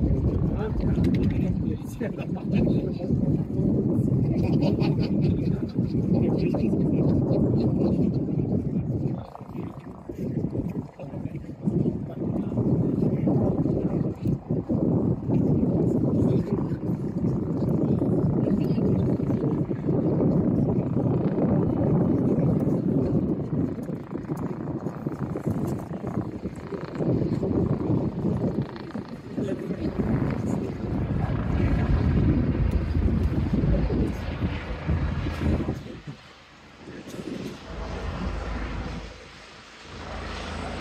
Thank you.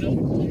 know?